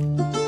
Música